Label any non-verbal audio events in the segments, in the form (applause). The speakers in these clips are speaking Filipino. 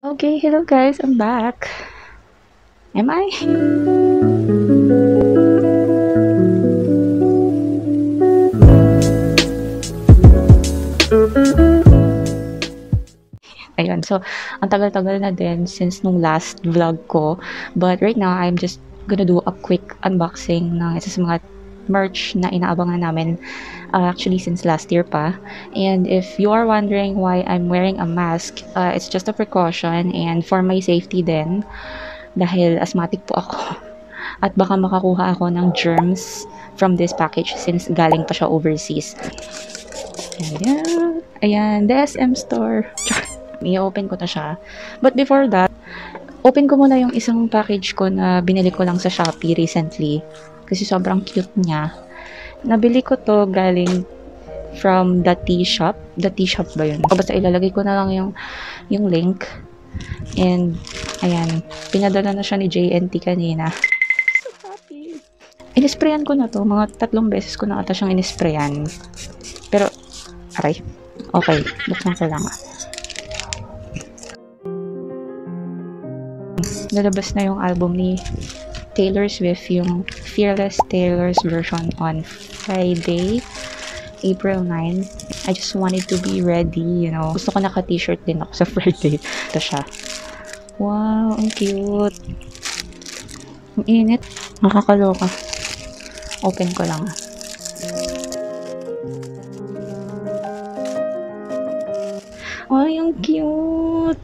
Okay, hello guys, I'm back. Am I? Ayun, so, ang tagal-tagal na din since nung last vlog ko. But right now, I'm just gonna do a quick unboxing ng isa sa mga merch na inaabangan namin uh, actually since last year pa. And if you are wondering why I'm wearing a mask, uh, it's just a precaution and for my safety din dahil asthmatic po ako. (laughs) At baka makakuha ako ng germs from this package since galing pa siya overseas. Ayan. Ayan, the SM store. (laughs) I-open ko na siya. But before that, open ko muna yung isang package ko na binili ko lang sa Shopee recently. Kasi sobrang cute niya. Nabili ko to galing from the tea shop. The tea shop ba yun? O basta ilalagay ko na lang yung, yung link. And, ayan. Pinadala na siya ni JNT kanina. So happy. Inisprayan ko na to. Mga tatlong beses ko na ata siyang inisprayan. Pero, aray. Okay. Buksan ko lang ah. lalabas na yung album ni Taylor Swift, yung Fearless Taylor's version on Friday, April 9. I just wanted to be ready, you know. Gusto ko naka-t-shirt din ako sa (laughs) Friday. Ito siya. Wow, ang cute. Ang init. Nakakaloka. Open ko lang. Ay, ang cute.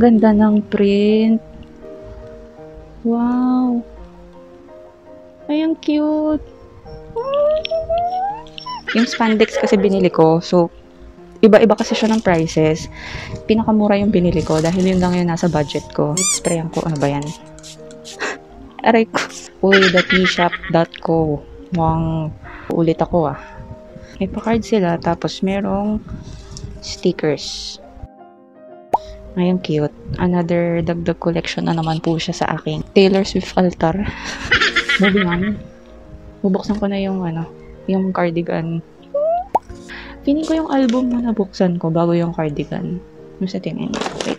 Ganda ng print. Wow. Ay, ang cute. Yung spandex kasi binili ko. So, iba-iba kasi siya ng prices. Pinakamura yung binili ko dahil yun lang yung nasa budget ko. Sprayan ko. Ano ba yan? (laughs) Aray ko. Uy, thetshop.co. Mukhang ulit ako ah. May pa-card sila. Tapos merong stickers. Ay, ang cute. Another dagdag collection na naman po siya sa aking Taylor Swift altar. (laughs) Moving on. Bubuksan ko na yung ano, yung cardigan. Feeling ko yung album na nabuksan ko bago yung cardigan. Ano sa tingin? Wait.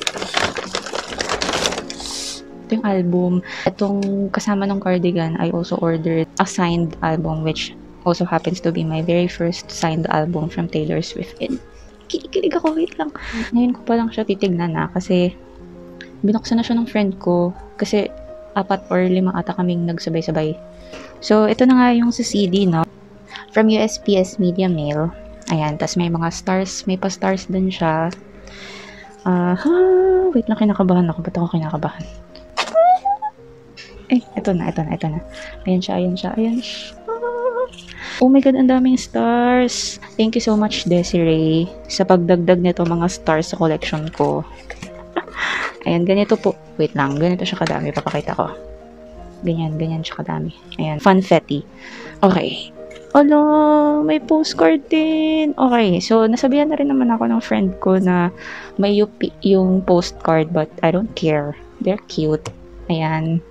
Ito yung album. Itong kasama ng cardigan, I also ordered a signed album which also happens to be my very first signed album from Taylor Swift. And kinikilig ako, wait lang. Ngayon ko pa lang siya titignan na kasi binuksan na siya ng friend ko kasi apat or lima ata kaming nagsabay-sabay. So, ito na nga yung sa CD, no? From USPS Media Mail. Ayan, tas may mga stars, may pa-stars din siya. Uh, wait lang, kinakabahan ako. Ba't ako kinakabahan? Eh, ito na, ito na, ito na. Ayan siya, ayan siya, ayan siya. Oh my God, ang daming stars. Thank you so much, Desiree, sa pagdagdag nito mga stars sa collection ko. Ayan, ganito po. Wait lang, ganito siya kadami. Papakita ko. Ganyan, ganyan siya kadami. Ayan, funfetti. Okay. Alo, may postcard din. Okay, so nasabihan na rin naman ako ng friend ko na may UP yung postcard but I don't care. They're cute. Ayan.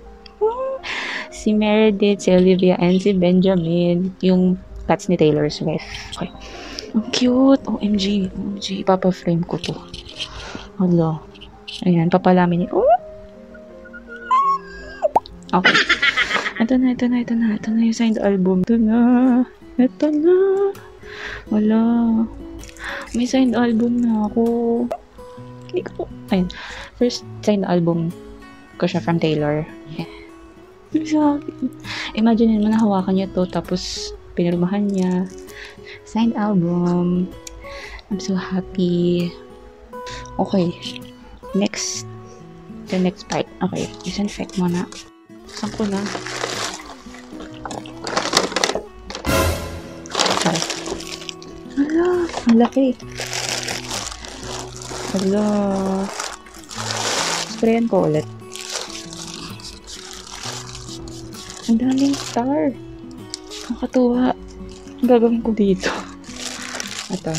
Si Meredith, si Olivia, and si Benjamin. Yung cats ni Taylor Swift. Okay. Ang cute. OMG. OMG. Papa-frame ko to. Hala. Ayan, papalamin ni... Oh! Okay. Ito na, ito na, ito na. Ito na yung signed album. Ito na. Ito na. Wala. May signed album na ako. Hindi ko. Ayun. First signed album ko siya from Taylor. Yeah. Imagine mo na hawakan niya to tapos pinirmahan niya. Signed album. I'm so happy. Okay. Next. The next part. Okay. Disinfect mo na. Saan ko na? Sorry. Hala, ang laki. Hala. Sprayan ko ulit. Ang daming star. Nakakatuwa. Ang gagawin ko dito. Ito.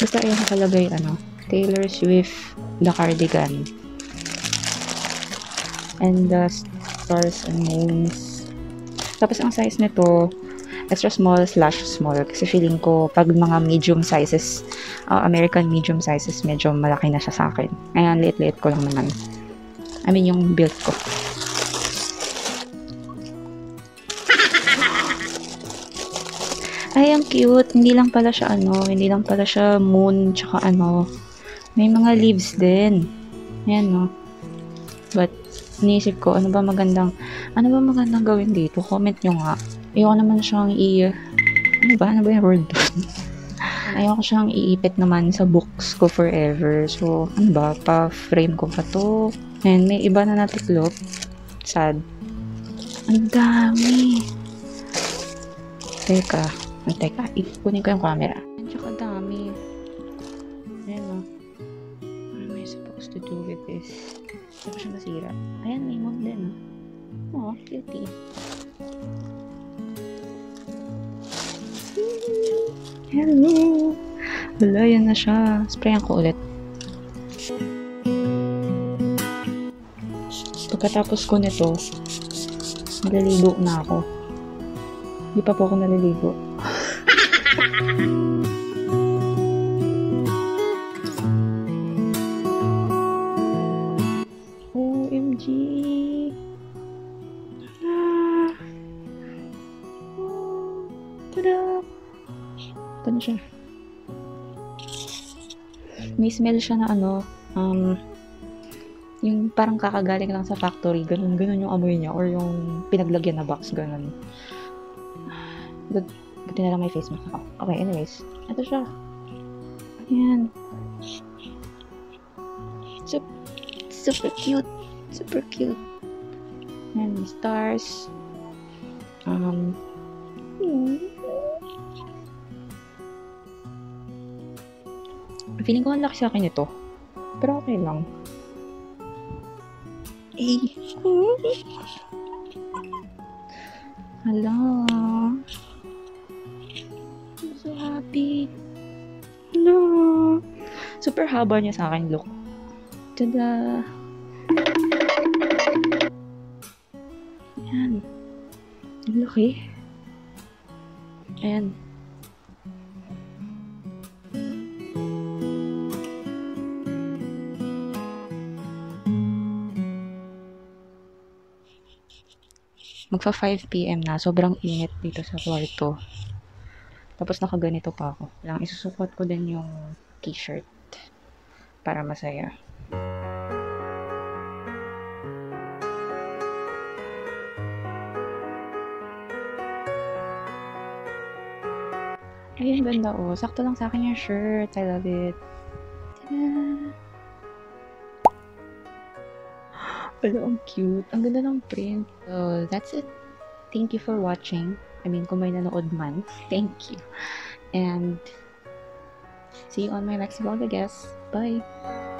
Basta ayan nakalagay, ano, Taylor Swift, The Cardigan. And the stars and moons. Tapos ang size nito, extra small slash small. Kasi feeling ko, pag mga medium sizes uh, American medium sizes, medyo malaki na siya sa akin. Ayan, liit-liit ko lang naman. I mean, yung build ko. Ay, ang cute. Hindi lang pala siya ano, hindi lang pala siya moon, tsaka ano. May mga leaves din. Ayan, no. But, iniisip ko, ano ba magandang, ano ba magandang gawin dito? Comment nyo nga. Ayoko naman siyang i, ano ba, ano ba yung word doon? (laughs) Ayoko siyang iipit naman sa books ko forever. So, ano ba, pa-frame ko pa to. And may iba na natiklop. Sad. Ang dami. Teka. Teka, ikunin ko yung camera. Do with this? Hindi ko siya masira. Ayan, may mood din o. Oh, cutie. Hello! Wala, yan na siya. Sprayan ko ulit. Pagkatapos ko nito, naliligo na ako. Hindi pa po ako naliligo. (laughs) Siya. May smell siya na ano, um, yung parang kakagaling lang sa factory, ganun, ganun yung amoy niya, or yung pinaglagyan na box, ganun. Good. Buti na lang may face mask ako. Okay, anyways. Ito siya. Ayan. Sup super cute. Super cute. Ayan, stars. Um, feeling ko ang laki sa akin ito. Pero okay lang. Eh. Hala. I'm so happy. Hello. Super haba niya sa akin, look. Tada. Ayan. Ang laki. Ayan. Magfa 5pm na. Sobrang init dito sa kwarto. Tapos nakaganito pa ako. Lang isusukot ko din yung t-shirt para masaya. Ay, ang ganda oh. Sakto lang sa akin yung shirt. I love it. Tada! Wala, ang cute. Ang ganda ng print. So, that's it. Thank you for watching. I mean, kung may nanood man, (laughs) thank you. And, see you on my next vlog, I guess. Bye!